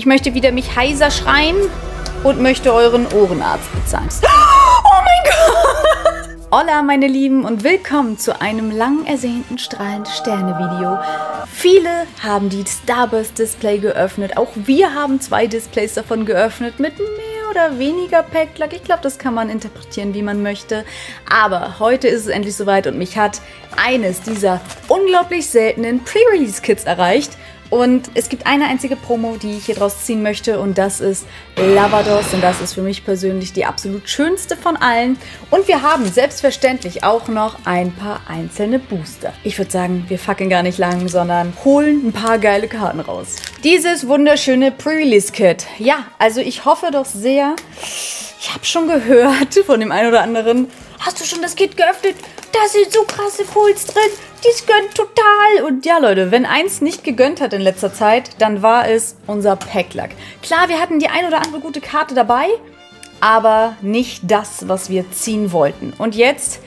Ich möchte wieder mich heiser schreien und möchte euren Ohrenarzt bezahlen. Oh mein Gott! Hola, meine Lieben, und willkommen zu einem lang ersehnten strahlende Sterne-Video. Viele haben die Starburst-Display geöffnet. Auch wir haben zwei Displays davon geöffnet mit mehr oder weniger Packlack. Ich glaube, das kann man interpretieren, wie man möchte. Aber heute ist es endlich soweit und mich hat eines dieser unglaublich seltenen Pre-Release-Kits erreicht. Und es gibt eine einzige Promo, die ich hier draus ziehen möchte und das ist Lavados und das ist für mich persönlich die absolut schönste von allen. Und wir haben selbstverständlich auch noch ein paar einzelne Booster. Ich würde sagen, wir fackeln gar nicht lang, sondern holen ein paar geile Karten raus. Dieses wunderschöne Pre-Release-Kit. Ja, also ich hoffe doch sehr, ich habe schon gehört von dem einen oder anderen, hast du schon das Kit geöffnet? Da sind so krasse Pools drin. Dies gönnt total. Und ja, Leute, wenn eins nicht gegönnt hat in letzter Zeit, dann war es unser Packlack. Klar, wir hatten die ein oder andere gute Karte dabei, aber nicht das, was wir ziehen wollten. Und jetzt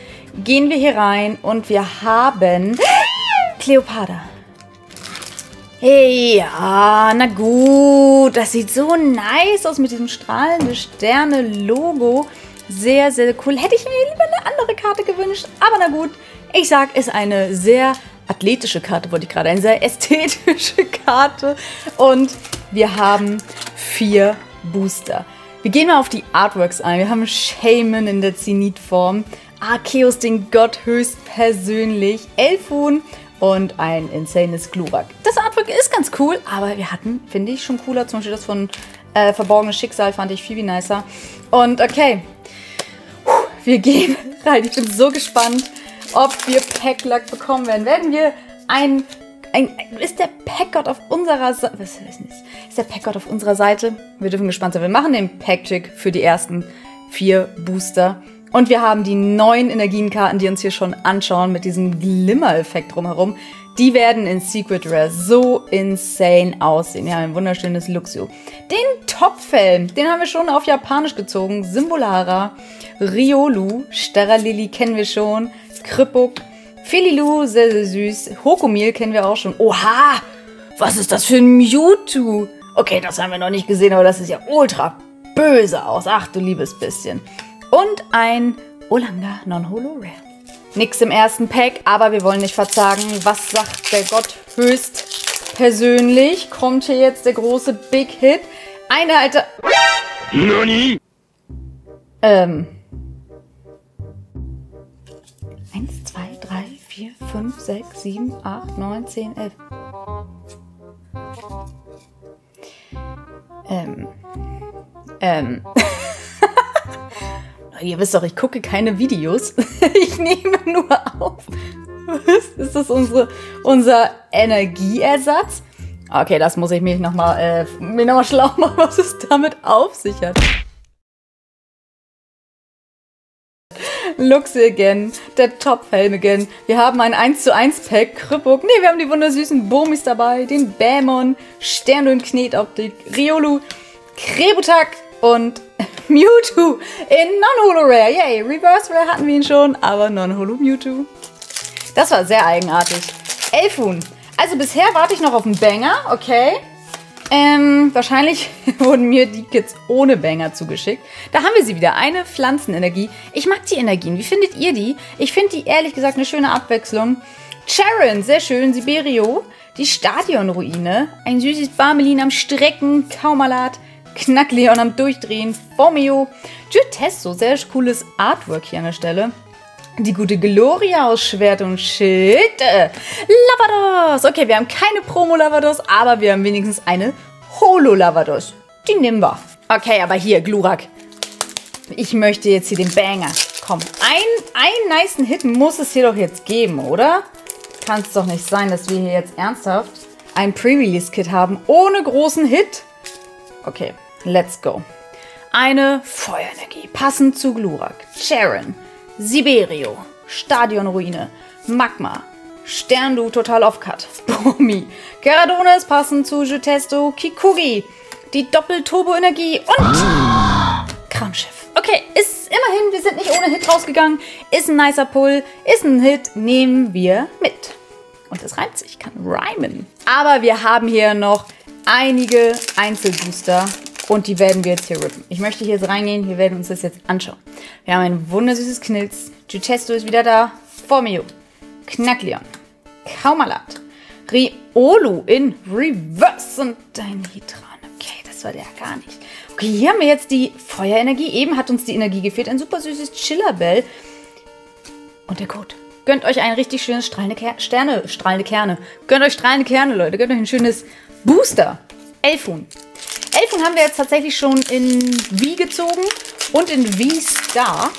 gehen wir hier rein und wir haben Cleopatra. Hey, ja, na gut. Das sieht so nice aus mit diesem strahlenden Sterne-Logo. Sehr, sehr cool. Hätte ich mir lieber eine andere Karte gewünscht, aber na gut. Ich sag, ist eine sehr athletische Karte, wollte ich gerade, eine sehr ästhetische Karte. Und wir haben vier Booster. Wir gehen mal auf die Artworks ein. Wir haben Shaman in der Zenit-Form, Arceus, den Gott höchstpersönlich, Elfun und ein insanes Glurak. Das Artwork ist ganz cool, aber wir hatten, finde ich, schon cooler. Zum Beispiel das von äh, Verborgenes Schicksal fand ich viel, viel nicer. Und okay, wir gehen rein. Ich bin so gespannt, ob wir Packluck bekommen werden. Werden wir ein, ein ist der Packgott auf unserer Seite? Was ist nicht? Ist der Packgott auf unserer Seite? Wir dürfen gespannt sein. Wir machen den Packcheck für die ersten vier Booster. Und wir haben die neuen Energienkarten, die uns hier schon anschauen, mit diesem Glimmer-Effekt drumherum. Die werden in Secret Rare so insane aussehen. Wir haben ein wunderschönes Luxio. Den Topfell, den haben wir schon auf Japanisch gezogen. Symbolara, Riolu, Steralili kennen wir schon. Krippuk, Felilu, sehr, sehr süß. Hokomil kennen wir auch schon. Oha! Was ist das für ein Mewtwo? Okay, das haben wir noch nicht gesehen, aber das ist ja ultra böse aus. Ach, du liebes bisschen. Und ein Olanga Non-Holo Rare. Nix im ersten Pack, aber wir wollen nicht verzagen. Was sagt der Gott höchst persönlich? Kommt hier jetzt der große Big Hit? Eine alte... Nani? Ähm... 1, 2, 3, 4, 5, 6, 7, 8, 9, 10, 11. Ähm... Ähm... Ihr wisst doch, ich gucke keine Videos. ich nehme nur auf. Was? Ist das unsere, unser Energieersatz? Okay, das muss ich mich nochmal äh, noch schlau machen, was es damit auf sich hat. Luxigen, der Top-Helmigen. Wir haben ein 1 zu 1 Pack, Krüppuk. Ne, wir haben die wundersüßen Bomis dabei, den Bämon, Stern- und Knetoptik, Riolu, Krebutak und Mewtwo in Non-Holo Rare. Yay, Reverse Rare hatten wir ihn schon, aber Non-Holo Mewtwo. Das war sehr eigenartig. Elfun. Also bisher warte ich noch auf einen Banger, okay. Ähm, wahrscheinlich wurden mir die Kits ohne Banger zugeschickt. Da haben wir sie wieder. Eine Pflanzenenergie. Ich mag die Energien. Wie findet ihr die? Ich finde die ehrlich gesagt eine schöne Abwechslung. Charon, sehr schön. Siberio. Die Stadionruine. Ein süßes Barmelin am Strecken. Kaumalat. Knackleon am Durchdrehen, Formio, Jutesto, sehr cooles Artwork hier an der Stelle. Die gute Gloria aus Schwert und Schild. Äh, Lavados. Okay, wir haben keine Promo-Lavados, aber wir haben wenigstens eine Holo-Lavados. Die nehmen wir. Okay, aber hier, Glurak. Ich möchte jetzt hier den Banger. Komm, ein, einen niceen Hit muss es hier doch jetzt geben, oder? Kann es doch nicht sein, dass wir hier jetzt ernsthaft ein Pre-Release-Kit haben ohne großen Hit. Okay, let's go. Eine Feuerenergie, passend zu Glurak. Sharon, Siberio, Stadionruine, Magma, Sterndu Total Offcut, Bomi, Geradonis passend zu Jutesto, Kikugi, die Doppel-Turbo-Energie und Kramschiff. Okay, ist immerhin, wir sind nicht ohne Hit rausgegangen. Ist ein nicer Pull, ist ein Hit, nehmen wir mit. Und es reimt sich, kann rhymen. Aber wir haben hier noch einige Einzelbooster und die werden wir jetzt hier rippen. Ich möchte hier jetzt reingehen, wir werden uns das jetzt anschauen. Wir haben ein wundersüßes Knilz. Jutesto ist wieder da. Formio. Knackleon. Kaumalat. Riolu in Reverse und dein Hitran. Okay, das war der gar nicht. Okay, hier haben wir jetzt die Feuerenergie. Eben hat uns die Energie gefehlt. Ein super süßes Chillerbell. Und der Code. Gönnt euch ein richtig schönes strahlende Ker Sterne, strahlende Kerne. Gönnt euch strahlende Kerne, Leute. Gönnt euch ein schönes Booster. Elfun. Elfun haben wir jetzt tatsächlich schon in V gezogen und in V-Star.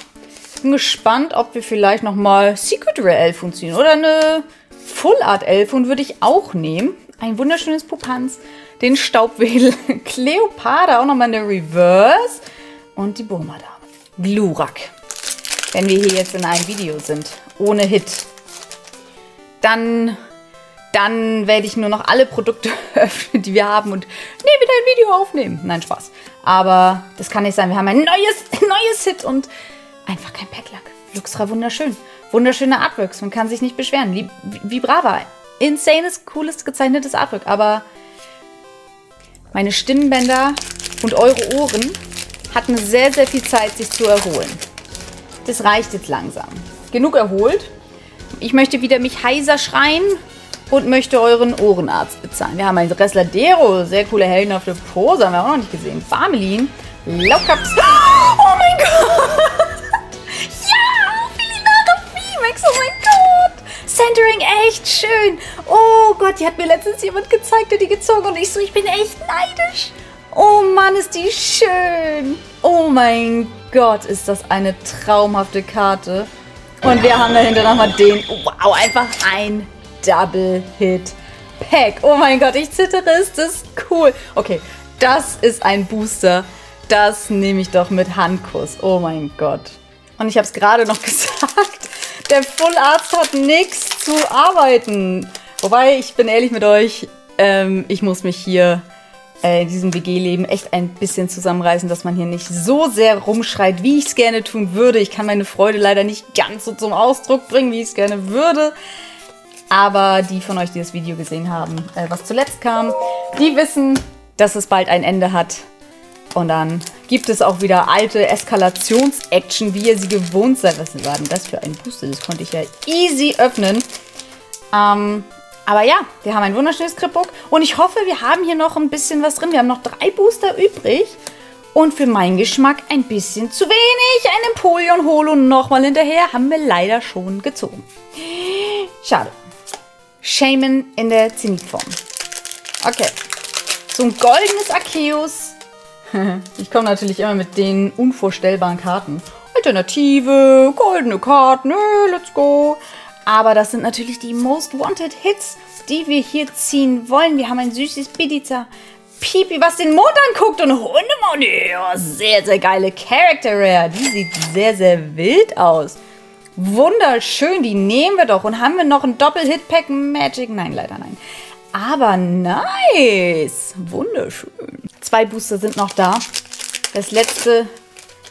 Bin gespannt, ob wir vielleicht nochmal Secret Rare Elfun ziehen. Oder eine Full Art Elfun würde ich auch nehmen. Ein wunderschönes Pupanz. Den Staubwedel. Cleopatra auch nochmal eine Reverse. Und die Burma da. Glurak. Wenn wir hier jetzt in einem Video sind. Ohne Hit. Dann dann werde ich nur noch alle Produkte öffnen, die wir haben und nee, wieder ein Video aufnehmen. Nein, Spaß. Aber das kann nicht sein. Wir haben ein neues, neues Hit und einfach kein Packlack. Luxra wunderschön. Wunderschöne Artworks. Man kann sich nicht beschweren. Wie, wie brava. Insanes, cooles, gezeichnetes Artwork. Aber meine Stimmbänder und eure Ohren hatten sehr, sehr viel Zeit, sich zu erholen. Das reicht jetzt langsam. Genug erholt. Ich möchte wieder mich heiser schreien und möchte euren Ohrenarzt bezahlen. Wir haben ein Resladero, sehr coole heldenhafte Pose, haben wir auch noch nicht gesehen. Farmelin, Laukaps. Oh mein Gott! ja! Filinare Femex, oh mein Gott! Centering, echt schön. Oh Gott, die hat mir letztens jemand gezeigt, der die gezogen und ich so, ich bin echt neidisch. Oh Mann, ist die schön. Oh mein Gott, ist das eine traumhafte Karte. Und wir haben dahinter nochmal den, wow, einfach ein Double Hit Pack. Oh mein Gott, ich zittere, ist das cool. Okay, das ist ein Booster. Das nehme ich doch mit Handkuss. Oh mein Gott. Und ich habe es gerade noch gesagt. Der Full Arzt hat nichts zu arbeiten. Wobei, ich bin ehrlich mit euch, ähm, ich muss mich hier äh, in diesem WG-Leben echt ein bisschen zusammenreißen, dass man hier nicht so sehr rumschreit, wie ich es gerne tun würde. Ich kann meine Freude leider nicht ganz so zum Ausdruck bringen, wie ich es gerne würde. Aber die von euch, die das Video gesehen haben, äh, was zuletzt kam, die wissen, dass es bald ein Ende hat. Und dann gibt es auch wieder alte Eskalations-Action, wie ihr sie gewohnt seid. Was war denn das für ein Booster? Das konnte ich ja easy öffnen. Ähm, aber ja, wir haben ein wunderschönes Kripbook. Und ich hoffe, wir haben hier noch ein bisschen was drin. Wir haben noch drei Booster übrig. Und für meinen Geschmack ein bisschen zu wenig. Ein Empoleon Holo nochmal hinterher. Haben wir leider schon gezogen. Schade. Shaman in der Zenitform. Okay. So ein goldenes Arceus. ich komme natürlich immer mit den unvorstellbaren Karten. Alternative, goldene Karten, let's go. Aber das sind natürlich die Most Wanted Hits, die wir hier ziehen wollen. Wir haben ein süßes Bidiza Pipi, was den Mond anguckt und Hundemoney. Oh, sehr, sehr geile Character Rare. Die sieht sehr, sehr wild aus. Wunderschön, die nehmen wir doch. Und haben wir noch ein Doppel-Hit-Pack Magic? Nein, leider nein. Aber nice. Wunderschön. Zwei Booster sind noch da. Das letzte,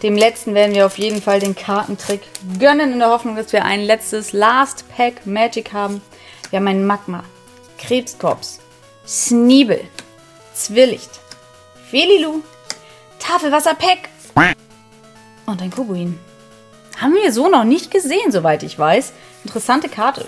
dem letzten werden wir auf jeden Fall den Kartentrick gönnen, in der Hoffnung, dass wir ein letztes Last Pack Magic haben. Wir haben einen Magma, Krebskorps, Sneebel, Zwillicht, Felilu, Tafelwasser-Pack und ein Kubuin. Haben wir so noch nicht gesehen, soweit ich weiß. Interessante Karte.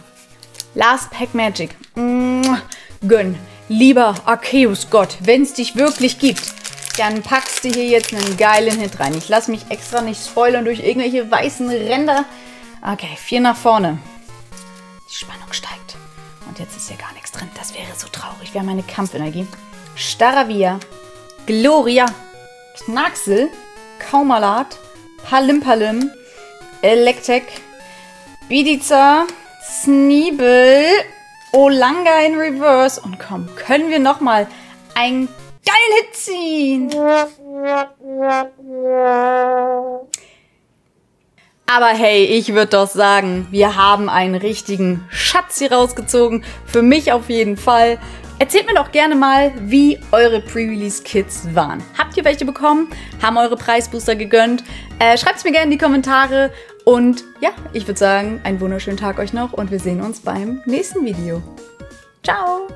Last Pack Magic. Gönn. Lieber Arceus Gott, wenn es dich wirklich gibt, dann packst du hier jetzt einen geilen Hit rein. Ich lasse mich extra nicht spoilern durch irgendwelche weißen Ränder. Okay, vier nach vorne. Die Spannung steigt. Und jetzt ist hier gar nichts drin. Das wäre so traurig. Wir haben eine Kampfenergie. Staravia, Gloria, Knacksel, Kaumalat, Palimpalim, Electek, Bidiza, Sneebel, Olanga in Reverse. Und komm, können wir nochmal ein geil Hit ziehen? Aber hey, ich würde doch sagen, wir haben einen richtigen Schatz hier rausgezogen. Für mich auf jeden Fall. Erzählt mir doch gerne mal, wie eure Pre-Release-Kits waren. Habt ihr welche bekommen? Haben eure Preisbooster gegönnt? Äh, Schreibt es mir gerne in die Kommentare. Und ja, ich würde sagen, einen wunderschönen Tag euch noch und wir sehen uns beim nächsten Video. Ciao!